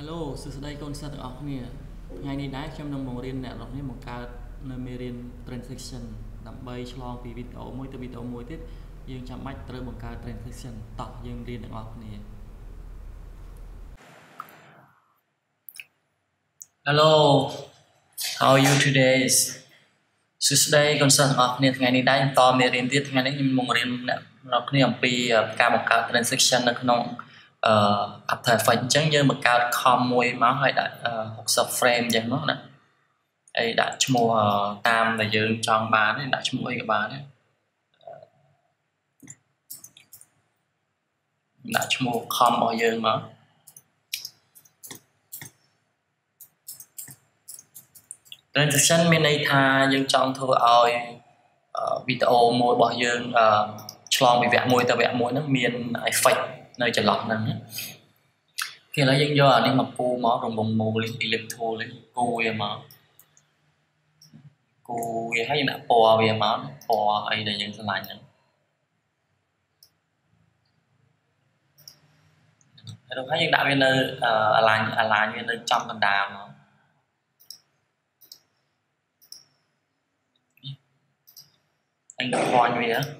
Hello សួស្តីកូនសិស្សទាំងអស់គ្នាថ្ងៃនេះដែរខ្ញុំនឹងបង្រៀនអ្នកនរគ្នាបង្កើតនៅមេរៀន transaction ដើម្បីឆ្លងពីវីដេអូមួយទៅវីដេអូមួយទៀតយើងចាំបាច់ត្រូវបង្កើត transaction តោះយើងរៀនទាំងអស់គ្នា Hello how are you today សួស្តីកូនសិស្សទាំងអស់គ្នាថ្ងៃនេះដែរបន្តមេរៀនទៀតថ្ងៃនេះខ្ញុំបង្រៀនអ្នកនរគ្នាអំពីការបង្កើត transaction នៅក្នុង អឺ After Effects អញ្ចឹងយើងបង្កើត com មួយមកហើយដាក់60 frame អញ្ចឹងមកណាហើយដាក់ឈ្មោះតាមដែលយើងចង់បានដាក់ឈ្មោះអីក៏បានដែរដាក់ឈ្មោះ com របស់យើងមក transition មានន័យថាយើងចង់ធ្វើឲ្យវីដេអូមួយរបស់យើងឆ្លងពីវគ្គមួយទៅវគ្គមួយហ្នឹងមាន effect នៅចន្លោះហ្នឹងគេឥឡូវយើងយកអានេះមកគូមករង្វង់មូល elip tool នេះគូវាមកគូវាហើយយើងដាក់ពណ៌វាមកពណ៌អីដែលយើងស្រឡាញ់ហ្នឹងហើយយើងដាក់វានៅអាឡាញអាឡាញវានៅចំកណ្ដាលមកអញដាក់ពណ៌វា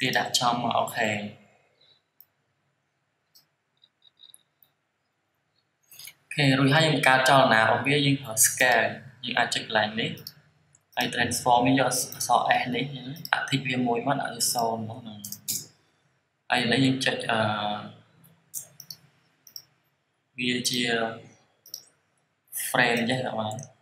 វាដាក់ចំមក OK OK រួចហើយយើងបង្កើតចលនារបស់វាយើងប្រើ scale យើងអាចចុចកន្លែងនេះហើយ transform នេះយកអក្សរ S នេះអធិវាមួយមកដាក់វា0មកហ្នឹងហើយឥឡូវយើងចុចអឺវាជា frame ចេះតើបាទ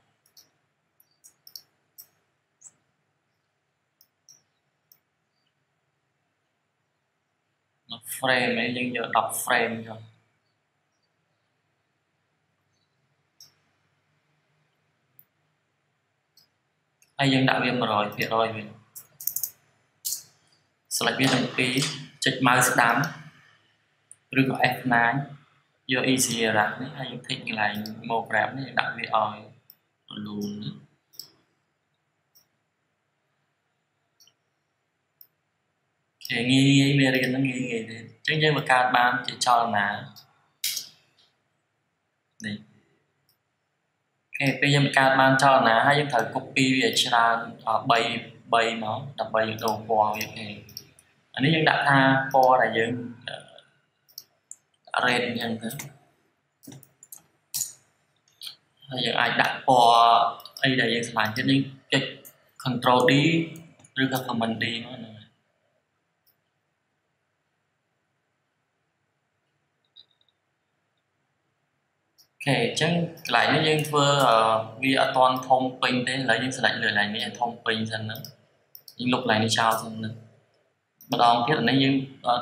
frame ឯងយើងយក10 frame ចុះហើយយើងដាក់វា100%វិញ select វាទាំងពីរចុច mouse ស្ដាំឬក៏ F9 យក easy wrap នេះហើយយើង thích កន្លែង move wrap នេះដាក់វាឲ្យរលូនគេ ងាយងាយមេរៀនហ្នឹងងាយងាយទេអញ្ចឹងយើងបង្កើតបានជាចលនានេះគេពេលយើងបង្កើតបានចលនាហើយយើងត្រូវ copy វាច្រើន3 3មកដើម្បីយើងដូរពណ៌វាគេអានេះយើងដាក់ថាពណ៌ដែលយើង red អញ្ចឹងទៅហើយយើងអាចដាក់ពណ៌អីដែលយើងស្រឡាញ់ទៀតយើងចុច control D ឬក៏ command D មកហ្នឹង អូខេអញ្ចឹងកន្លែងនេះយើងធ្វើវាអត់ទាន់ធំពេញទេឥឡូវយើងស្ដាច់លើកន្លែងនេះឲ្យធំពេញសិនហ្នឹងយើងលុបកន្លែងនេះចោលសិនហ្នឹងម្ដងទៀតអានេះយើង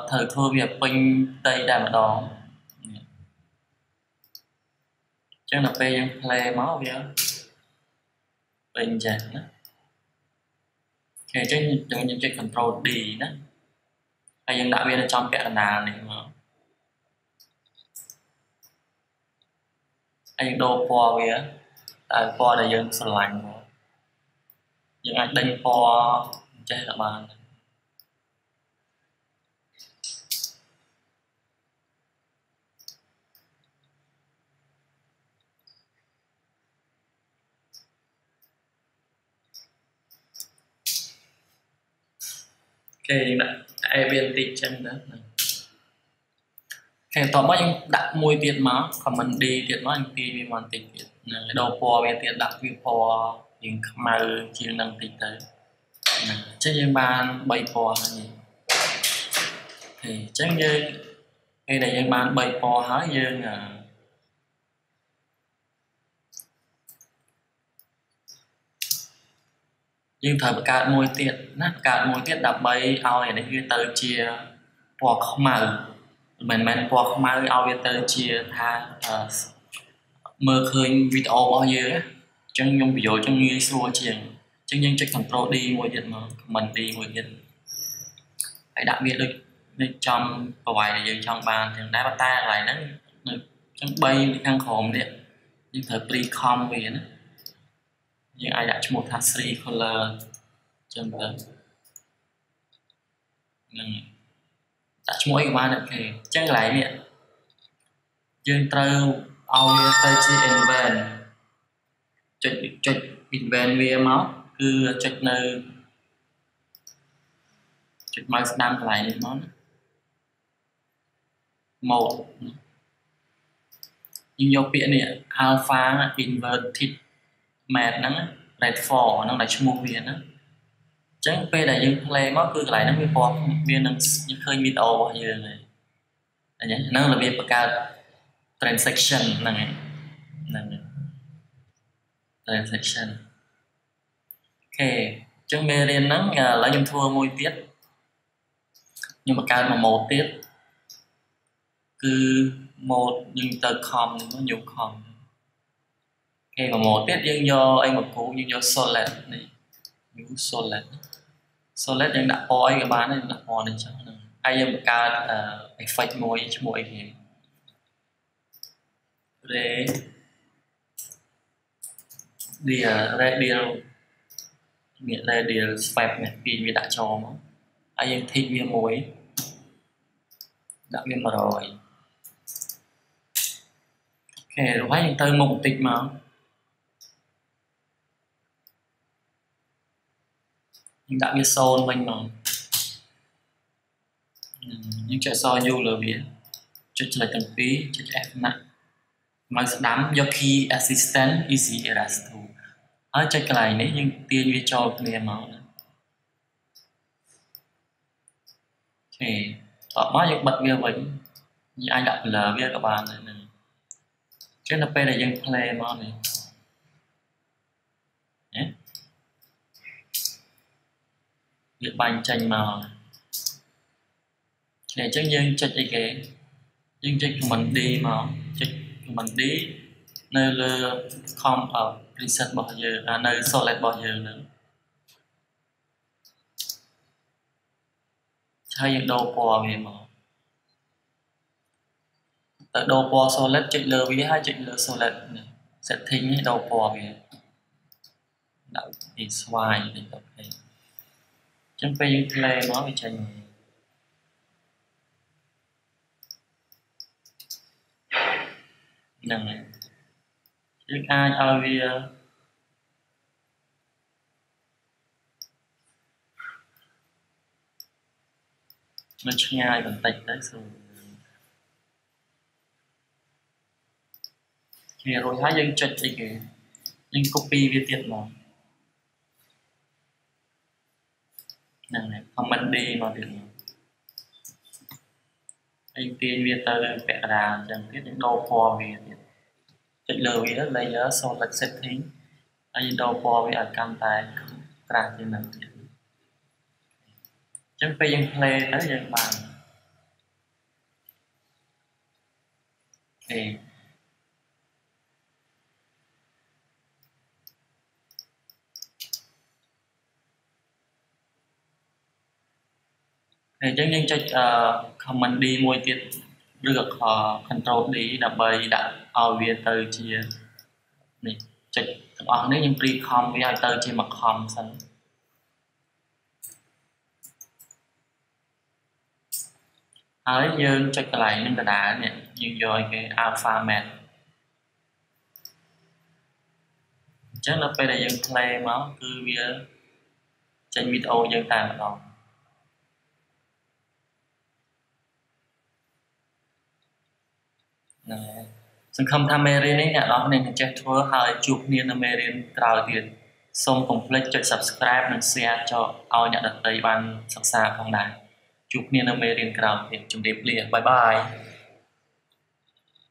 ត្រូវធ្វើវាពេញផ្ទៃតែម្ដងចឹងដល់ពេលយើង play មកវាពេញចេះណាអូខេអញ្ចឹងយើងយើងចុច control D ណាហើយយើងដាក់វានៅចំពាក់កណ្ដាលនេះមក ហើយយើងដូរពណ៌វាតែពណ៌ដែលយើងស្រឡាញ់មកយើងអាចដេញពណ៌ចេះក៏បានដែរគេយើងដាក់អេវាបន្តិចចឹងទៅគេតមកយើងដាក់មួយទៀតមក comment D ទៀតមកយើងទាញវាមកបន្តិចទៀតនឹងដូរពណ៌វាទៀតដាក់វាពណ៌យើងខ្មៅជាងនឹងបន្តិចទៅហ្នឹងអញ្ចឹងយើងបាន3ពណ៌ហើយអូអញ្ចឹងយើងពេលដែលយើងបាន3ពណ៌ហើយយើងយើងត្រូវបង្កើតមួយទៀតណាបង្កើតមួយទៀតដើម្បីឲ្យអានេះវាទៅជាពណ៌ខ្មៅ មិនមែនពណ៌ខ្មៅឲ្យវាទៅជាថាមើលឃើញវីដេអូរបស់យើងអញ្ចឹងខ្ញុំបញ្យល់ចឹងងាយស្រួលជាងអញ្ចឹងយើងចុច control D មួយទៀតមក command D មួយទៀតហើយដាក់វាដូចនៅចំប្រវាយដែលយើងចង់បានចឹងដែរប៉ុន្តែកន្លែងហ្នឹងនៅចឹង3នៅខាងក្រោមនេះយើងត្រូវ pre-com វាណាយើងអាចដាក់ឈ្មោះថា Sri color ចឹងទៅហ្នឹង ដាក់ឈ្មោះអីក៏បានអូខេអញ្ចឹងកន្លែងនេះយើងត្រូវឲ្យវាទៅជា invent ចុចចុច invent វាមកគឺចុចនៅចុច mouse ស្ដាំកន្លែងនេះមកណា mode យើងយកពាក្យនេះ alpha inverted mat ហ្នឹង red 4ហ្នឹងដែលឈ្មោះវាណាអញ្ចឹងពេលដែលយើង play មកគឺកន្លែងហ្នឹងវាពណ៌វានឹងយើងឃើញវីដេអូរបស់យើងហើយអញ្ចឹងហ្នឹងរបៀបបង្កើត transaction ហ្នឹងហើយហ្នឹង transaction អូខេអញ្ចឹងមេរៀនហ្នឹងឥឡូវខ្ញុំធ្វើមួយទៀតខ្ញុំបង្កើតមួយម៉ូតទៀតគឺ mode យើងទៅ com ហ្នឹងយក com គេមួយម៉ូតទៀតយើងយកអីមកគូយើងយក solid នេះ use solid solid យើងដាក់ពណ៌អីក៏បានដែរដាក់ពណ៌នេះចឹងហ្នឹងហើយយើងបង្កើត effect មួយឈ្មោះអីគេ ray dia radial មាន radial swipe នេះពីវាដាក់ចូលមកហើយយើងធីកវាមួយដាក់វា100ខេរួចហើយយើងទៅមុខបន្តិចមក យើងដាក់វា0វិញមកយើងចុចស U លើវាចុចឆ្លៃទាំងពីរចុច F ណាមកស្ដាំយក key assistant easy erase to ហើយចុចកន្លែងនេះយើងទាញវាចូលគ្នាមកណាអូខេតបមកយើងបិទវាវិញយើងអាចដាក់ blur វាក៏បានដែរហ្នឹងចឹងដល់ពេលដែលយើង play មកនេះណា វាបាញ់ចេញមកតែអញ្ចឹងយើងចុចអីគេយើងចុច command D មកចុច command D នៅលើ com preset របស់យើងនៅ solid របស់យើងហ្នឹងហើយយើងដូរពណ៌វាមកទៅដូរពណ៌ solid ចុចលើវាហើយចុចលើ solid នេះ setting នេះដូរពណ៌វាដាក់ពីស្វាយទៅទៅអញ្ចឹងពេលយើង play មកវាចេញហ្នឹងហើយយើងអាចឲ្យវានៅឆ្ងាយបន្តិចទៅស្រួលវារួចហើយយើងចុចអីគេយើង copy វាទៀតមក ហ្នឹងហើយ comment D មកទៀតមកហើយទាញវាទៅពាក់កណ្ដាលអញ្ចឹងទៀតយើងដូរពណ៌វាទៀតចុចលើវា layer solid setting ហើយយើងដូរពណ៌វាឲ្យកាន់តែក្រាស់ជាងនឹងទៀតអញ្ចឹងពេលយើង play ទៅយើងបានអូខេ ហើយអញ្ចឹងយើងចុច command D មួយទៀតឬក៏ control D ដើម្បីដាក់ឲ្យវាទៅជានេះចុចទាំងអស់នេះយើង pre com វាឲ្យទៅជាមួយ com សិនហើយយើងចុចកន្លែងនឹងដដែលនេះយើងយកឲ្យគេ alpha mat អញ្ចឹងដល់ពេលដែលយើង play មកគឺវាចេញវីដេអូយើងតែម្ដង ហ្នឹងហើយសង្ឃឹមថាមេរៀននេះអ្នកនរគ្នានឹងចេះធ្វើហើយជួបគ្នានៅមេរៀនក្រោយទៀតសូមកុំភ្លេចចុច Subscribe និង Share ចុះឲ្យអ្នកដទៃបានសិក្សាផងដែរជួបគ្នានៅមេរៀនក្រោយទៀតជម្រាបលាបាយបាយ